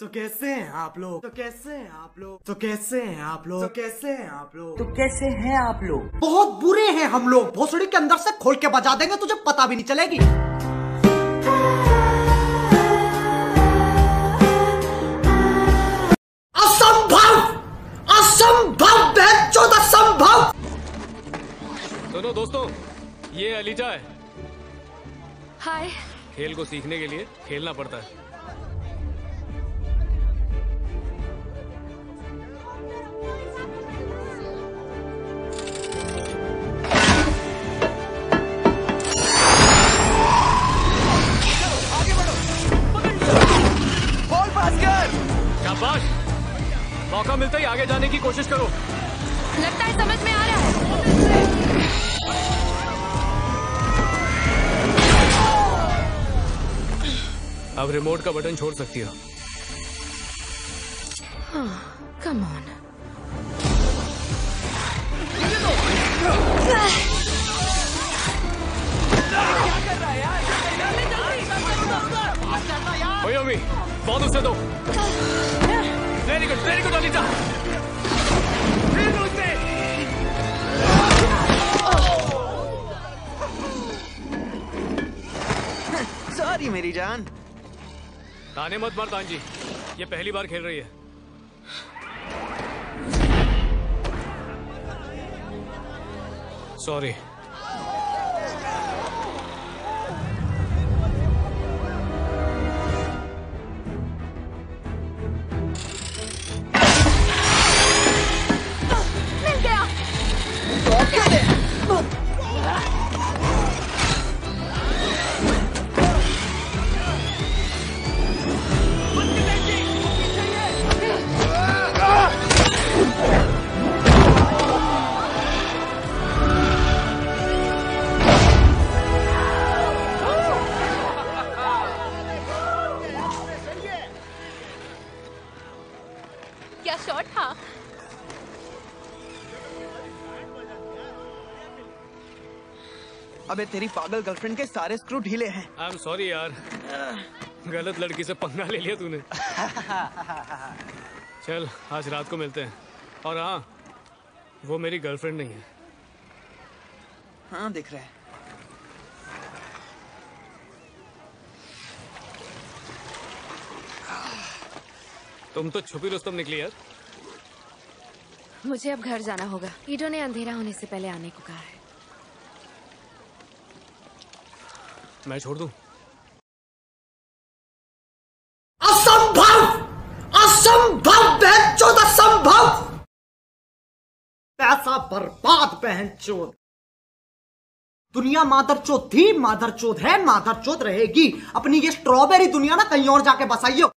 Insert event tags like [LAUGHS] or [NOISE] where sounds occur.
तो कैसे हैं आप लोग? तो कैसे हैं आप लोग? तो कैसे हैं आप लोग? तो कैसे हैं आप लोग? तो कैसे हैं आप लोग? बहुत बुरे हैं हम लोग। भोसड़ी के अंदर से खोल के बजा देंगे तुझे पता भी नहीं चलेगी। असंभव! असंभव असंभव! सुनो दोस्तों ये अलीजा है। हाय खेल को सीखने के लिए खेलना पड़ता है। शाबाश। मौका मिलता ही आगे जाने की कोशिश करो। लगता है समझ में आ रहा है। अब रिमोट का बटन छोड़ सकती हो। कम ऑन अम्मी बहुत उसे दो। Very good very good Aliza sorry मेरी जान। ताने मत मार तांजी ये पहली बार खेल रही है। सॉरी क्या शॉट था? अबे तेरी पागल गर्लफ्रेंड के सारे स्क्रू ढीले हैं। आई एम सॉरी यार। गलत लड़की से पंगा ले लिया तूने। [LAUGHS] चल आज रात को मिलते हैं। और हाँ वो मेरी गर्लफ्रेंड नहीं है। हाँ दिख रहा है। तुम तो छुपी रुस्तम निकली यार। मुझे अब घर जाना होगा। ईडो ने अंधेरा होने से पहले आने को कहा है। मैं छोड़ दूँ? असंभव! असंभव बहनचोद असंभव! पैसा बर्बाद बहनचोद दुनिया मादर चोद थी मादर चोद है मादर चोद रहेगी। अपनी ये स्ट्रॉबेरी दुनिया ना कहीं और जाके बसाइयो।